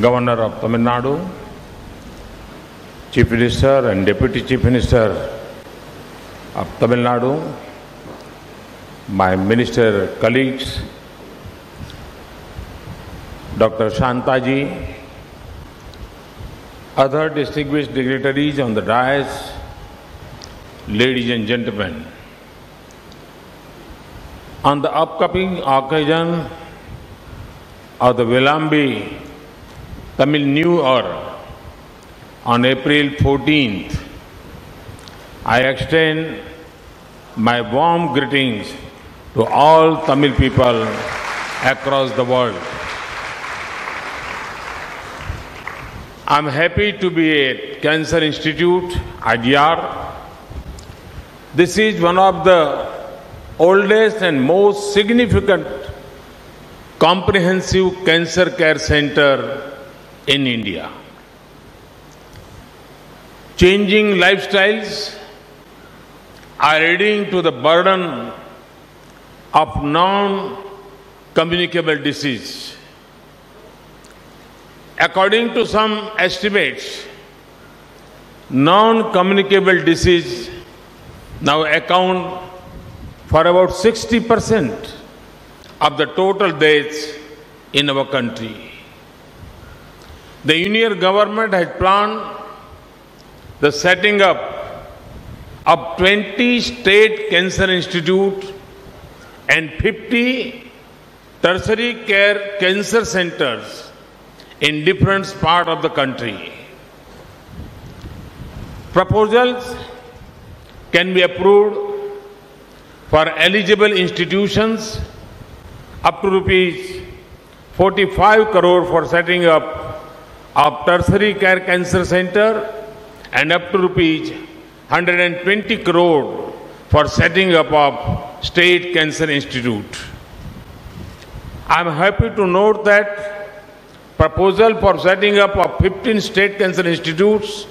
Governor of Tamil Nadu, Chief Minister and Deputy Chief Minister of Tamil Nadu, my minister colleagues, Dr. Shantaji, other distinguished dignitaries on the dais, ladies and gentlemen. On the upcoming occasion of the Vilambi Tamil New Year on April 14th, I extend my warm greetings to all Tamil people across the world. I'm happy to be at Cancer Institute, Adyar. This is one of the oldest and most significant comprehensive cancer care center in India. Changing lifestyles are adding to the burden of non-communicable disease. According to some estimates, non-communicable disease now account for about 60% of the total deaths in our country. The Union government has planned the setting up of 20 state cancer institute and 50 tertiary care cancer centers in different parts of the country. Proposals can be approved for eligible institutions up to rupees 45 crore for setting up of tertiary care cancer center and up to rupees 120 crore for setting up of state cancer institute. I am happy to note that proposal for setting up of 15 state cancer institutes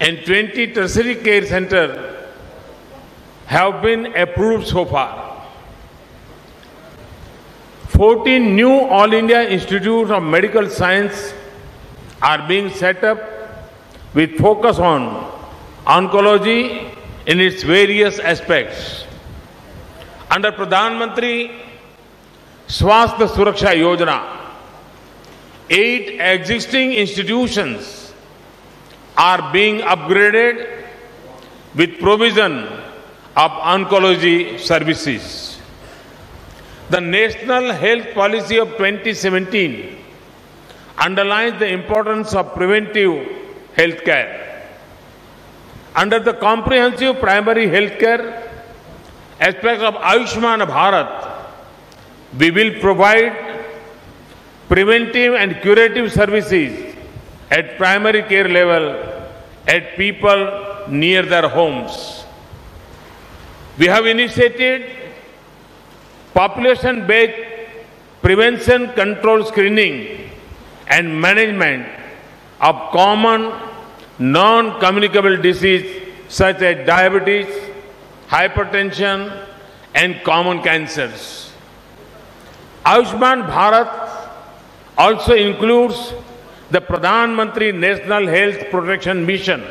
and 20 tertiary care centers have been approved so far. 14 new All India Institutes of Medical Science are being set up with focus on oncology in its various aspects. Under Pradhan Mantri Swasthya Suraksha Yojana, eight existing institutions are being upgraded with provision of oncology services. The National Health Policy of 2017 underlines the importance of preventive health care. Under the comprehensive primary health care aspect of Ayushman Bharat, we will provide preventive and curative services at primary care level at people near their homes. We have initiated population-based prevention control screening and management of common non-communicable disease such as diabetes, hypertension and common cancers. Ayushman Bharat also includes the Pradhan Mantri National Health Protection Mission.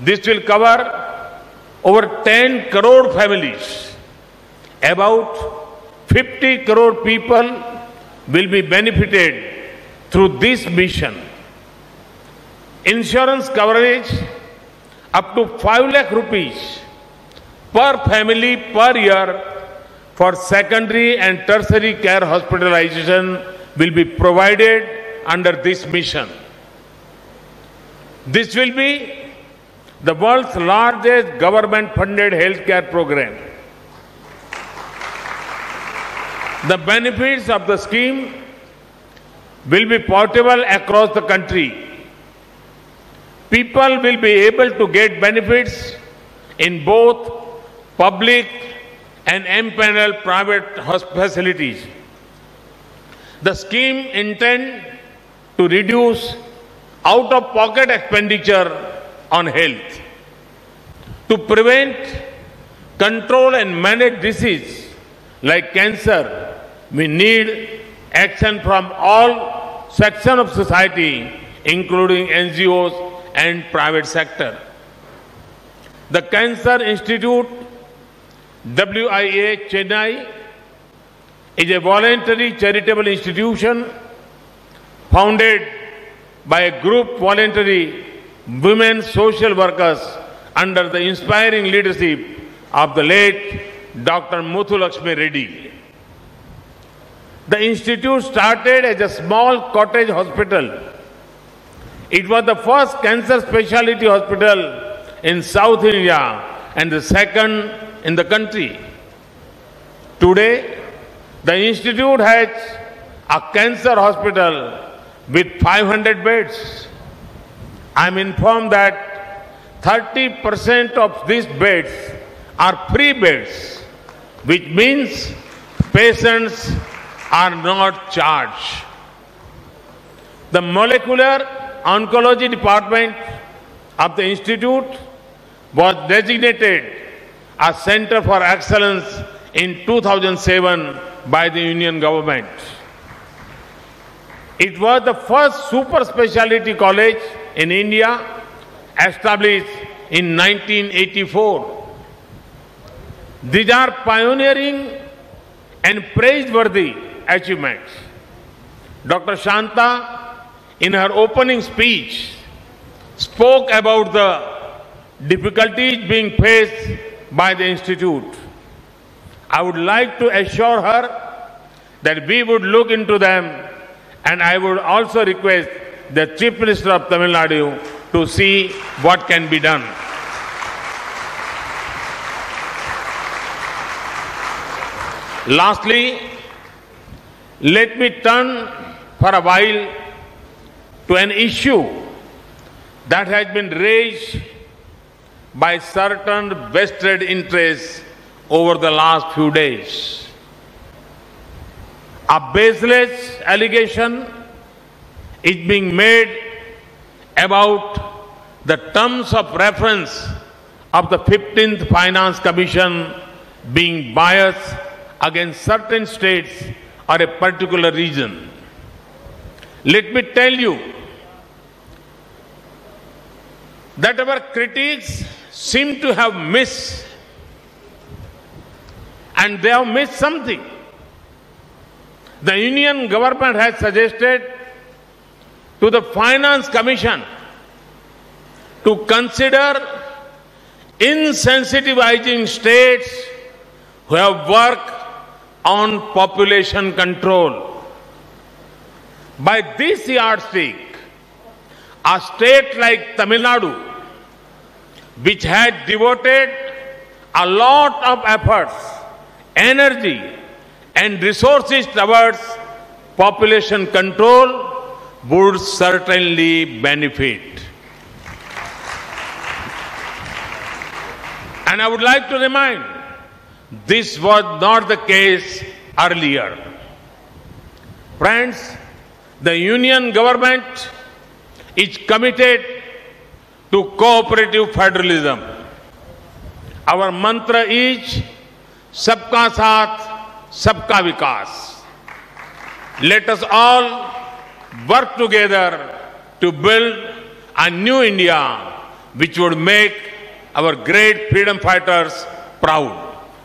This will cover over 10 crore families. About 50 crore people will be benefited through this mission. Insurance coverage up to 5 lakh rupees per family per year for secondary and tertiary care hospitalization will be provided under this mission. This will be the world's largest government funded healthcare program. The benefits of the scheme will be portable across the country. People will be able to get benefits in both public and empaneled private facilities. The scheme intends to reduce out-of-pocket expenditure on health. To prevent, control and manage disease like cancer, we need action from all sections of society, including NGOs and private sector. The Cancer Institute, WIA Chennai, is a voluntary charitable institution founded by a group voluntary women social workers under the inspiring leadership of the late Dr. Muthu Lakshmi Reddy. The institute started as a small cottage hospital. It was the first cancer specialty hospital in South India and the second in the country. Today, the institute has a cancer hospital with 500 beds. I am informed that 30% of these beds are free beds, which means patients are not charged. The molecular oncology department of the institute was designated a center for excellence in 2007 by the Union government. It was the first super specialty college in India established in 1984. These are pioneering and praiseworthy achievements. Dr. Shanta, in her opening speech, spoke about the difficulties being faced by the Institute. I would like to assure her that we would look into them and I would also request the Chief Minister of Tamil Nadu to see what can be done. Lastly, let me turn for a while to an issue that has been raised by certain vested interests over the last few days. A baseless allegation is being made about the terms of reference of the 15th Finance Commission being biased against certain states or a particular region. Let me tell you that our critics seem to have missed, and they have missed something. The Union government has suggested to the Finance Commission to consider insensitivizing states who have worked on population control. By this yardstick, a state like Tamil Nadu, which had devoted a lot of efforts, energy, and resources towards population control, would certainly benefit. And I would like to remind this was not the case earlier. Friends, the union government is committed to cooperative federalism. Our mantra is Sabka Saath, Sabka Vikas. Let us all work together to build a new India which would make our great freedom fighters proud.